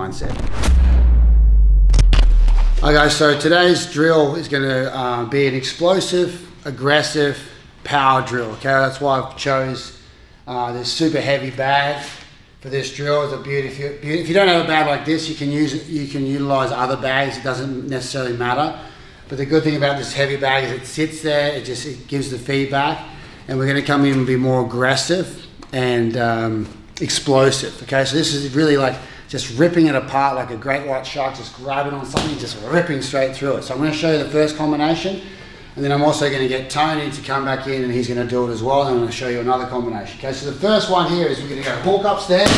mindset. Okay, so today's drill is going to uh, be an explosive, aggressive power drill. Okay, that's why I've chose uh, this super heavy bag for this drill. It's a beauty. If you, don't have a bag like this, you can use you can utilize other bags. It doesn't necessarily matter. But the good thing about this heavy bag is it sits there. It just it gives the feedback, and we're going to come in and be more aggressive and um, explosive. Okay, so this is really like just ripping it apart like a great white shark, just grabbing on something, just ripping straight through it. So I'm going to show you the first combination, and then I'm also going to get Tony to come back in and he's going to do it as well, and I'm going to show you another combination. Okay, so the first one here is we're going to go hook upstairs,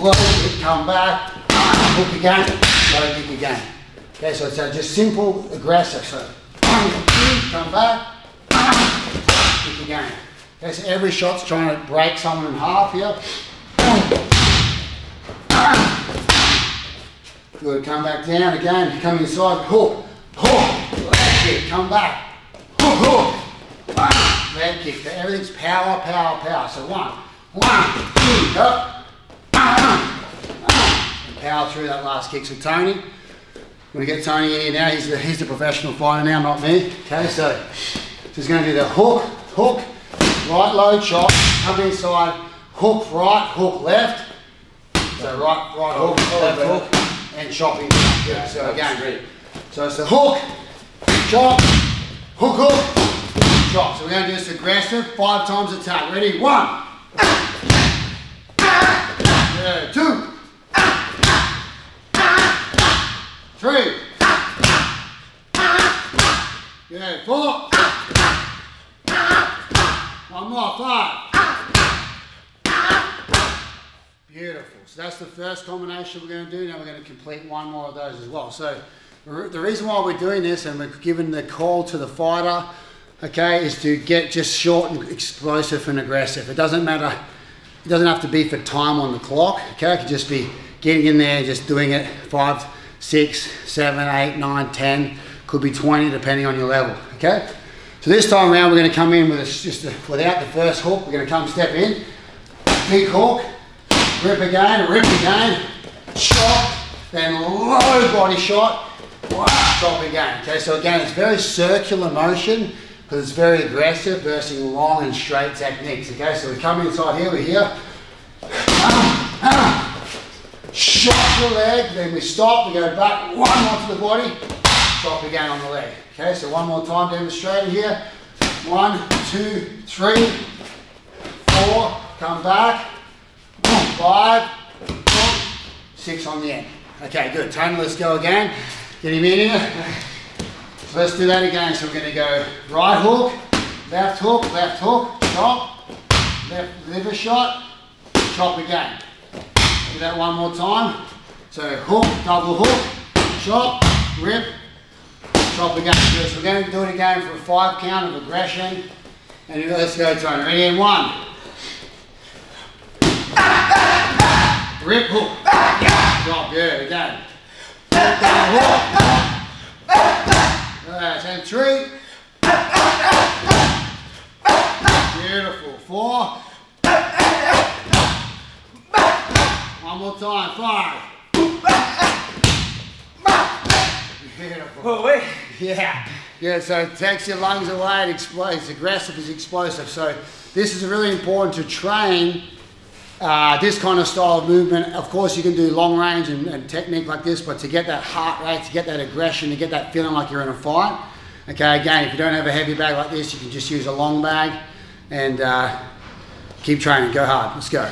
low kick, come back, hook again, low kick again. Okay, so it's just simple, aggressive. So come back, kick again. Okay, so every shot's trying to break someone in half here. Good, come back down again, come inside, hook, hook, leg kick, come back, hook, hook, leg kick. Everything's power, power, power. So one, one, two, up, And power through that last kick. So Tony, I'm gonna get Tony in here now. He's the, he's the professional fighter now, not me. Okay, so just gonna do the hook, hook, right load shot, come inside, hook right, hook left. So right, right hook, left hook, and chopping. Yeah, so again, so it's the hook, chop, hook, hook, chop. So we're going to do this aggressive, five times attack. Ready? One. Yeah, two. Three. Yeah, four. One more, five. Beautiful. So that's the first combination we're going to do. Now we're going to complete one more of those as well. So the reason why we're doing this and we're giving the call to the fighter, okay, is to get just short and explosive and aggressive. It doesn't matter. It doesn't have to be for time on the clock. Okay, it could just be getting in there, just doing it five, six, seven, eight, nine, ten. Could be 20 depending on your level. Okay. So this time around we're going to come in with a, just a, without the first hook. We're going to come step in, big hook, rip again, rip again, chop, then low body shot, chop again. Okay, so again, it's very circular motion because it's very aggressive versus long and straight techniques. Okay, so we come inside here, we're here, shot the leg, then we stop, we go back, one onto the body, chop again on the leg. Okay, so one more time demonstrating here. One, two, three, four, come back, five, six on the end. Okay, good. Tony, let's go again. Get him in here. So let's do that again. So we're going to go right hook, left hook, left hook, chop, left liver shot, chop again. Do that one more time. So hook, double hook, chop, rip, chop again. So we're going to do it again for a five count of aggression. And let's go, Tony. Ready one. Rip hook. Drop, good, again. hook. Right, and three. Beautiful. Four. One more time. Five. Beautiful. Oh, wait. Yeah. Yeah, so it takes your lungs away, it explodes. Aggressive is explosive. So this is really important to train uh, this kind of style of movement. Of course, you can do long range and, and, technique like this, but to get that heart rate, to get that aggression, to get that feeling like you're in a fight. Okay, again, if you don't have a heavy bag like this, you can just use a long bag and uh, keep training. Go hard. Let's go.